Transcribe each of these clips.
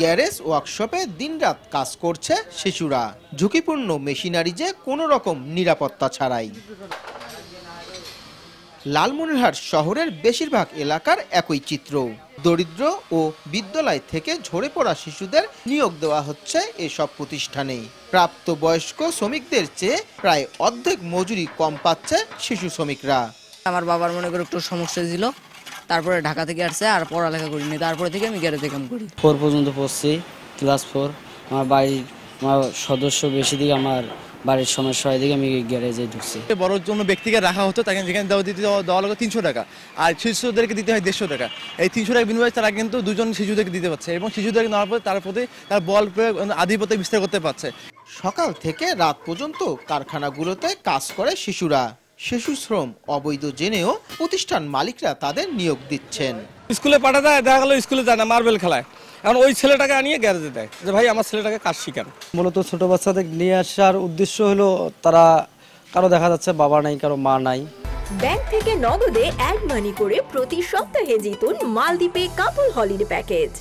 Garage ওয়ার্কশপে দিনরাত কাজ করছে শিশুরা। ঝুঁকিপূর্ণ মেশিনারি যে কোনো রকম নিরাপত্তা ছাড়াই। লালমনিরহাট শহরের বেশিরভাগ এলাকার একই চিত্র। দরিদ্র ও বিদ্যালয় থেকে ঝরে পড়া শিশুদের নিয়োগ দেওয়া হচ্ছে এসব প্রতিষ্ঠানে। প্রাপ্তবয়স্ক শ্রমিকদের চেয়ে প্রায় অর্ধেক মজুরি কম পাচ্ছে শিশু শ্রমিকরা। আমার বাবার মনে করে একটু সমস্যা ছিল। তারপরে ঢাকা থেকে আসছে আর পড়ালেখা করিনি তারপরে থেকে আমি গ্যারেজে কাম করি। ফোর পর্যন্ত পড়ছি ক্লাস ফোর আমার বাড়ির আমার সদস্য বেশি দিকে আমার বাড়ির সমস্যা হয় দিকে আমি গ্যারেজে ঢুকছি। বড়োর জন্য ব্যক্তিকে রাখা হতো তাকে যেখানে দেওয়া দিতে দেওয়া দেওয়া লাগতো তিনশো টাকা। আর শিশুদেরকে দিতে হয় দেড়শো টাকা। এই তিনশো টাকা বিনিময়ে তারা কিন্তু দুজন শিশুদেরকে দিতে পারছে এবং শিশুদেরকে নেওয়ার পরে তার প্রতি তার বল প্রয়োগ আধিপত্য বিস্তার করতে পারছে। সকাল থেকে রাত পর্যন্ত কারখানাগুলোতে কাজ করে শিশুরা। শিশু শ্রম অবৈধ জেনেও প্রতিষ্ঠান মালিকরা তাদের নিয়োগ দিচ্ছেন। স্কুলে পাঠাতে দেখা গেল স্কুলে যায় না মার্বেল খেলায়। এখন ওই ছেলেটাকে আনিয়ে গ্যারেজে দেয়। যে ভাই আমার ছেলেটাকে কাজ শিখান। মূলত ছোট বাচ্চাদের নিয়ে আসার উদ্দেশ্য হলো তারা কারও দেখা যাচ্ছে বাবা নাই কারও মা নাই। ব্যাংক থেকে নগদে অ্যাড মানি করে প্রতি সপ্তাহে জিতুন মালদ্বীপে কাপল হলিডে প্যাকেজ।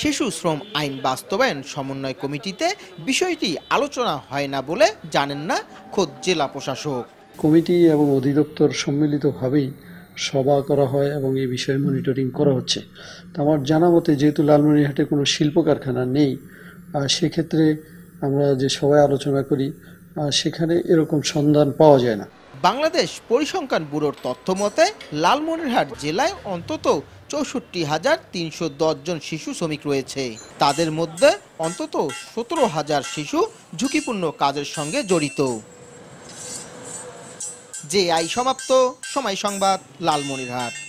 শিশু শ্রম আইন বাস্তবায়ন সমন্বয় কমিটিতে বিষয়টি আলোচনা হয় না বলে জানেন না খোদ জেলা প্রশাসক। কমিটি এবং অধিদপ্তর সম্মিলিতভাবেই সভা করা হয় এবং এই বিষয়ে মনিটরিং করা হচ্ছে। তো আমার জানা মতে যেহেতু লালমনিরহাটে কোনো শিল্প কারখানা নেই আহ, সেক্ষেত্রে আমরা যে সবাই আলোচনা করি সেখানে এরকম সন্ধান পাওয়া যায় না। বাংলাদেশ পরিসংখ্যান ব্যুরোর তথ্য মতে লালমনিরহাট জেলায় অন্তত চৌষট্টি হাজার তিনশো জন শিশু শ্রমিক রয়েছে। তাদের মধ্যে অন্তত সতেরো হাজার শিশু ঝুঁকিপূর্ণ কাজের সঙ্গে জড়িত। যে আই সমাপ্ত। সময় সংবাদ লালমনিরহাট।